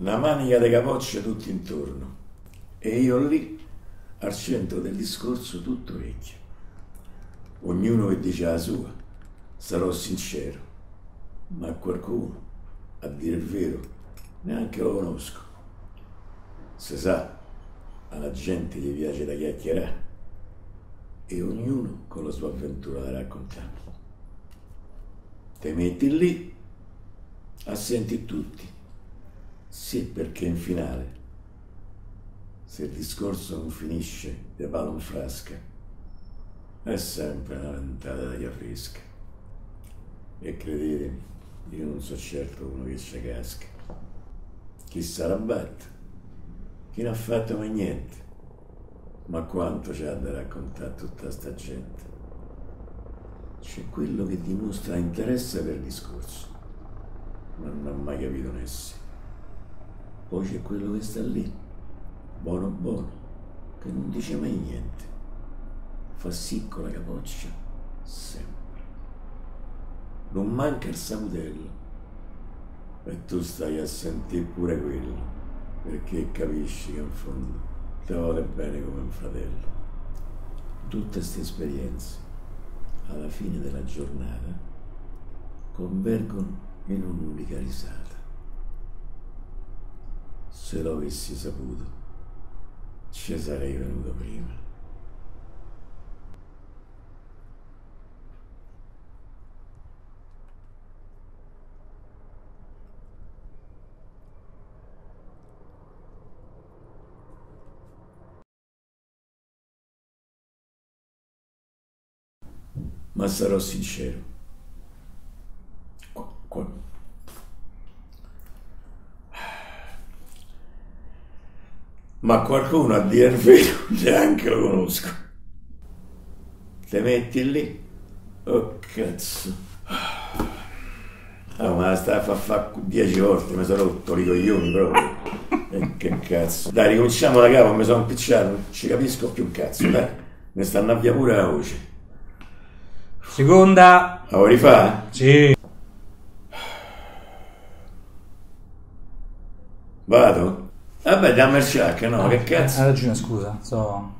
una manica di capocce tutto intorno e io lì al centro del discorso tutto vecchio. Ognuno che dice la sua, sarò sincero, ma qualcuno, a dire il vero, neanche lo conosco. Si sa, alla gente gli piace da chiacchierare e ognuno con la sua avventura da raccontare. Te metti lì, assenti tutti, sì perché in finale, se il discorso non finisce di palo in frasca, è sempre una ventata d'aria fresca. E credetemi, io non so certo uno che ci casca. Chi sarà batte? Chi non ha fatto mai niente? Ma quanto c'è da raccontare tutta sta gente? C'è quello che dimostra interesse per il discorso, ma non ha mai capito nessuno. Poi c'è quello che sta lì, buono buono, che non dice mai niente. Fa sì con la capoccia, sempre. Non manca il saputello. E tu stai a sentire pure quello, perché capisci che in fondo te vuole bene come un fratello. Tutte queste esperienze, alla fine della giornata, convergono in un'unica risata. Se lo avessi saputo, ci sarei venuto prima. Ma sarò sincero. Ma qualcuno a dire il vero neanche lo conosco. Te metti lì? Oh cazzo. Ah, ma sta a fa fa dieci volte, mi sono rotto i coglioni proprio. E che cazzo. Dai, ricominciamo da capo, mi sono impicciato, non ci capisco più un cazzo, dai. Mi stanno a via pure la voce. Seconda. La vuoi rifare? Sì. Vado? Vabbè, dammi il ciacca, no, che Hai cazzo. ragione, scusa. So.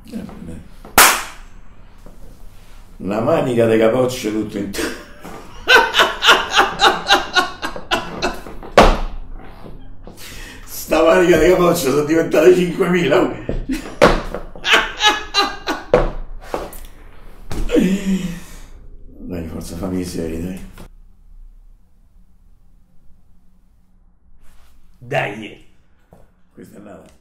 Una manica di capocce tutto intorno. Sta manica di capocce sono diventate 5.000. oh. Dai, forza fammi i seri, dai. Dai. coisa nada.